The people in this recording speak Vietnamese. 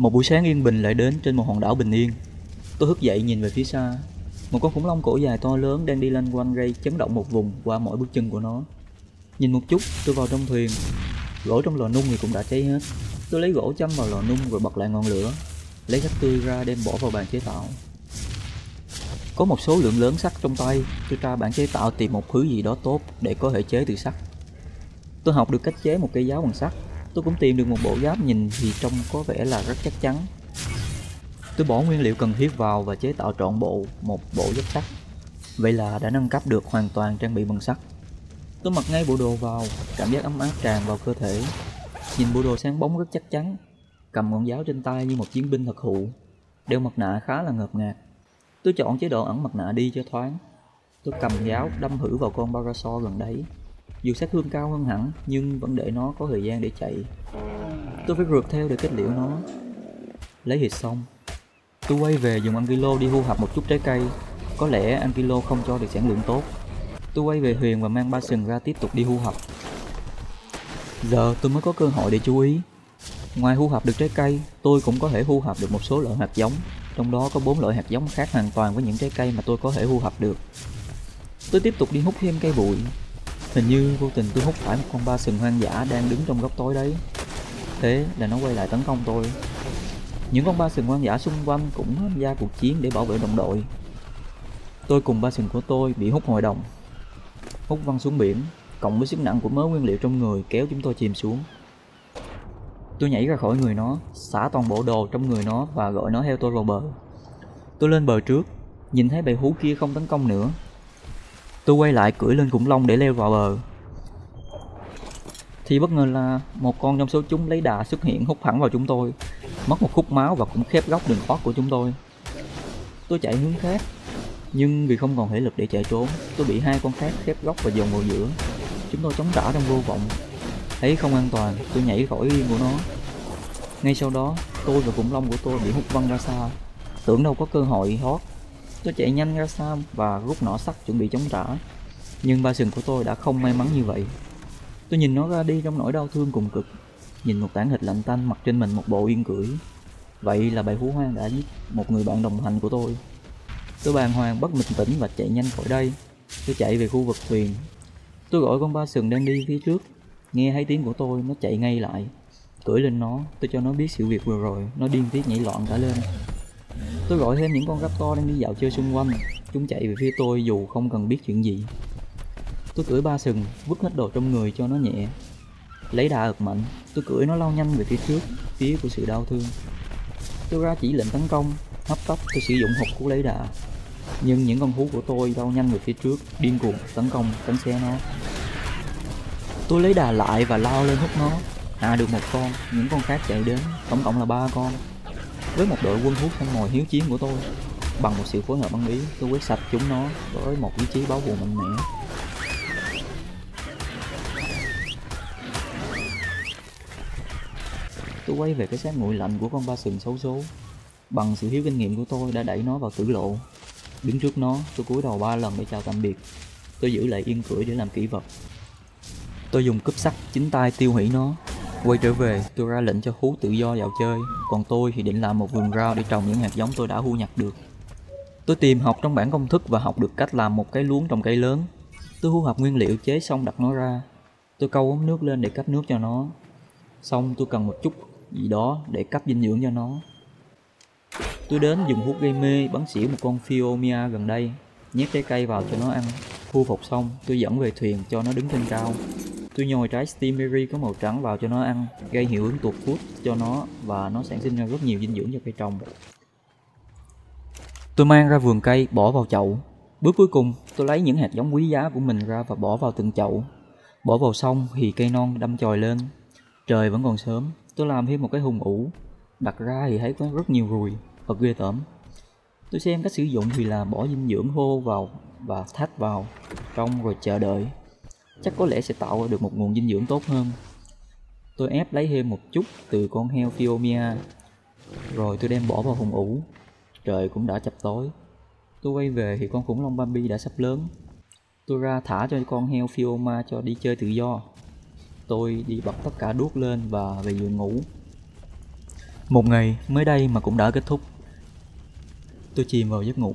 Một buổi sáng yên bình lại đến trên một hòn đảo bình yên. Tôi thức dậy nhìn về phía xa. Một con khủng long cổ dài to lớn đang đi lanh quanh gây chấn động một vùng qua mỗi bước chân của nó. Nhìn một chút, tôi vào trong thuyền. Gỗ trong lò nung thì cũng đã cháy hết. Tôi lấy gỗ châm vào lò nung rồi bật lại ngọn lửa. Lấy sắt tươi ra đem bỏ vào bàn chế tạo. Có một số lượng lớn sắt trong tay, tôi tra bản chế tạo tìm một thứ gì đó tốt để có thể chế từ sắt. Tôi học được cách chế một cây giáo bằng sắt. Tôi cũng tìm được một bộ giáp nhìn thì trông có vẻ là rất chắc chắn. Tôi bỏ nguyên liệu cần thiết vào và chế tạo trọn bộ một bộ giáp sắt. Vậy là đã nâng cấp được hoàn toàn trang bị bằng sắt. Tôi mặc ngay bộ đồ vào, cảm giác ấm áp tràn vào cơ thể. Nhìn bộ đồ sáng bóng rất chắc chắn, cầm ngọn giáo trên tay như một chiến binh thật hụ. Đeo mặt nạ khá là ngợp ngạt. Tôi chọn chế độ ẩn mặt nạ đi cho thoáng. Tôi cầm giáo đâm thử vào con Parasaur gần đấy. Dù sát thương cao hơn hẳn, nhưng vẫn để nó có thời gian để chạy. Tôi phải rượt theo để kết liễu nó. Lấy hịt xong, tôi quay về dùng Ankylo đi thu hoạch một chút trái cây. Có lẽ Ankylo không cho được sản lượng tốt. Tôi quay về huyền và mang ba sừng ra tiếp tục đi thu hoạch. Giờ tôi mới có cơ hội để chú ý. Ngoài thu hoạch được trái cây, tôi cũng có thể thu hoạch được một số loại hạt giống. Trong đó có bốn loại hạt giống khác hoàn toàn với những trái cây mà tôi có thể thu hoạch được. Tôi tiếp tục đi hút thêm cây bụi. Hình như vô tình tôi hút phải một con ba sừng hoang dã đang đứng trong góc tối đấy. Thế là nó quay lại tấn công tôi. Những con ba sừng hoang dã xung quanh cũng tham gia cuộc chiến để bảo vệ đồng đội. Tôi cùng ba sừng của tôi bị hút hội đồng. Hút văng xuống biển, cộng với sức nặng của mớ nguyên liệu trong người kéo chúng tôi chìm xuống. Tôi nhảy ra khỏi người nó, xả toàn bộ đồ trong người nó và gọi nó theo tôi vào bờ. Tôi lên bờ trước, nhìn thấy bầy hú kia không tấn công nữa. Tôi quay lại cưỡi lên khủng long để leo vào bờ. Thì bất ngờ là một con trong số chúng lấy đà xuất hiện hút thẳng vào chúng tôi, mất một khúc máu và cũng khép góc đường thoát của chúng tôi. Tôi chạy hướng khác, nhưng vì không còn thể lực để chạy trốn, tôi bị hai con khác khép góc và dồn vào giữa. Chúng tôi chống trả trong vô vọng. Thấy không an toàn, tôi nhảy khỏi yên của nó. Ngay sau đó, tôi và khủng long của tôi bị hút văng ra xa. Tưởng đâu có cơ hội thoát. Tôi chạy nhanh ra xa và rút nỏ sắt chuẩn bị chống trả. Nhưng ba sừng của tôi đã không may mắn như vậy. Tôi nhìn nó ra đi trong nỗi đau thương cùng cực. Nhìn một tảng thịt lạnh tanh mặc trên mình một bộ yên cưỡi. Vậy là bầy hú hoang đã giết một người bạn đồng hành của tôi. Tôi bàng hoàng bất bình tĩnh và chạy nhanh khỏi đây. Tôi chạy về khu vực thuyền. Tôi gọi con ba sừng đang đi phía trước. Nghe thấy tiếng của tôi, nó chạy ngay lại. Cưỡi lên nó, tôi cho nó biết sự việc vừa rồi, nó điên tiết nhảy loạn cả lên. Tôi gọi thêm những con raptor đang đi dạo chơi xung quanh. Chúng chạy về phía tôi dù không cần biết chuyện gì. Tôi cưỡi ba sừng, vứt hết đồ trong người cho nó nhẹ. Lấy đà ực mạnh, tôi cưỡi nó lao nhanh về phía trước, phía của sự đau thương. Tôi ra chỉ lệnh tấn công, hấp tốc tôi sử dụng hộp của lấy đà. Nhưng những con thú của tôi lao nhanh về phía trước, điên cuồng tấn công, tấn xe nó. Tôi lấy đà lại và lao lên hút nó. Hạ được một con, những con khác chạy đến, tổng cộng là ba con. Với một đội quân thú săn mồi hiếu chiến của tôi, bằng một sự phối hợp ăn ý, tôi quét sạch chúng nó với một ý chí báo thù mạnh mẽ. Tôi quay về cái xác nguội lạnh của con ba sừng xấu số. Bằng sự hiếu kinh nghiệm của tôi đã đẩy nó vào tử lộ. Đứng trước nó, tôi cúi đầu ba lần để chào tạm biệt. Tôi giữ lại yên cưỡi để làm kỷ vật. Tôi dùng cúp sắt chính tay tiêu hủy nó. Quay trở về, tôi ra lệnh cho hú tự do vào chơi, còn tôi thì định làm một vườn rau để trồng những hạt giống tôi đã thu nhặt được. Tôi tìm học trong bản công thức và học được cách làm một cái luống trồng cây lớn. Tôi thu thập nguyên liệu chế xong đặt nó ra. Tôi câu ống nước lên để cấp nước cho nó. Xong tôi cần một chút gì đó để cấp dinh dưỡng cho nó. Tôi đến dùng hút gây mê bắn xỉu một con Phiomia gần đây, nhét trái cây vào cho nó ăn. Thu phục xong, tôi dẫn về thuyền cho nó đứng trên cao. Tôi nhồi trái Steamery có màu trắng vào cho nó ăn, gây hiệu ứng tuột phút cho nó và nó sản sinh ra rất nhiều dinh dưỡng cho cây trồng. Tôi mang ra vườn cây, bỏ vào chậu. Bước cuối cùng, tôi lấy những hạt giống quý giá của mình ra và bỏ vào từng chậu. Bỏ vào xong thì cây non đâm chồi lên. Trời vẫn còn sớm, tôi làm thêm một cái hùng ủ. Đặt ra thì thấy có rất nhiều ruồi, thật ghê tởm. Tôi xem cách sử dụng thì là bỏ dinh dưỡng hô vào và thách vào trong rồi chờ đợi. Chắc có lẽ sẽ tạo được một nguồn dinh dưỡng tốt hơn. Tôi ép lấy thêm một chút từ con heo Fiomia, rồi tôi đem bỏ vào hùng ủ. Trời cũng đã chập tối. Tôi quay về thì con khủng long Bambi đã sắp lớn. Tôi ra thả cho con heo Fioma cho đi chơi tự do. Tôi đi bật tất cả đuốc lên và về giường ngủ. Một ngày mới đây mà cũng đã kết thúc. Tôi chìm vào giấc ngủ.